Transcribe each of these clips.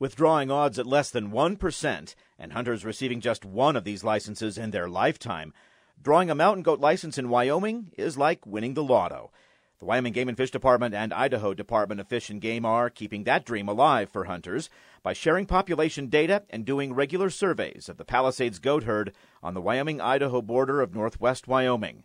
With drawing odds at less than 1%, and hunters receiving just one of these licenses in their lifetime, drawing a mountain goat license in Wyoming is like winning the lotto. The Wyoming Game and Fish Department and Idaho Department of Fish and Game are keeping that dream alive for hunters by sharing population data and doing regular surveys of the Palisades goat herd on the Wyoming Idaho border of northwest Wyoming.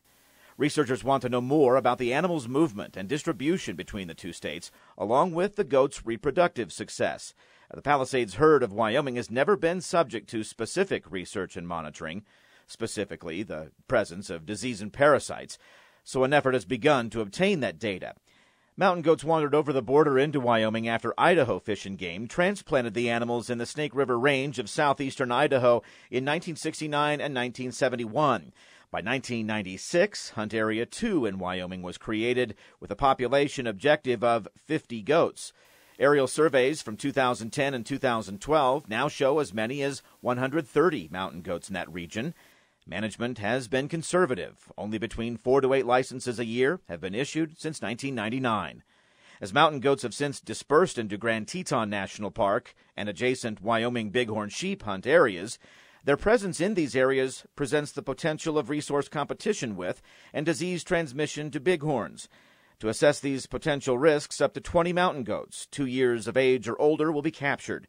Researchers want to know more about the animal's movement and distribution between the two states, along with the goat's reproductive success. The Palisades herd of Wyoming has never been subject to specific research and monitoring, specifically the presence of disease and parasites so an effort has begun to obtain that data. Mountain goats wandered over the border into Wyoming after Idaho Fish and Game transplanted the animals in the Snake River Range of southeastern Idaho in 1969 and 1971. By 1996, Hunt Area 2 in Wyoming was created with a population objective of 50 goats. Aerial surveys from 2010 and 2012 now show as many as 130 mountain goats in that region. Management has been conservative. Only between four to eight licenses a year have been issued since 1999. As mountain goats have since dispersed into Grand Teton National Park and adjacent Wyoming bighorn sheep hunt areas, their presence in these areas presents the potential of resource competition with and disease transmission to bighorns. To assess these potential risks, up to 20 mountain goats, two years of age or older, will be captured.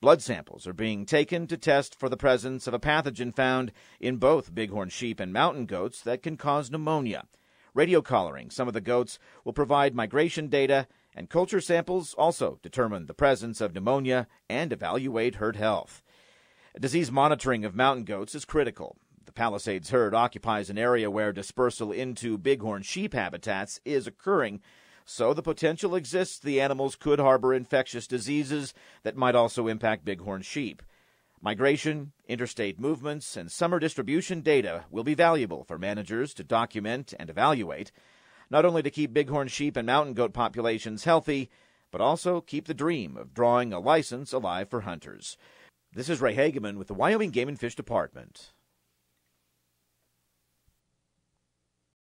Blood samples are being taken to test for the presence of a pathogen found in both bighorn sheep and mountain goats that can cause pneumonia. Radio collaring some of the goats will provide migration data, and culture samples also determine the presence of pneumonia and evaluate herd health. Disease monitoring of mountain goats is critical. Palisades herd occupies an area where dispersal into bighorn sheep habitats is occurring so the potential exists the animals could harbor infectious diseases that might also impact bighorn sheep. Migration, interstate movements, and summer distribution data will be valuable for managers to document and evaluate, not only to keep bighorn sheep and mountain goat populations healthy, but also keep the dream of drawing a license alive for hunters. This is Ray Hageman with the Wyoming Game and Fish Department.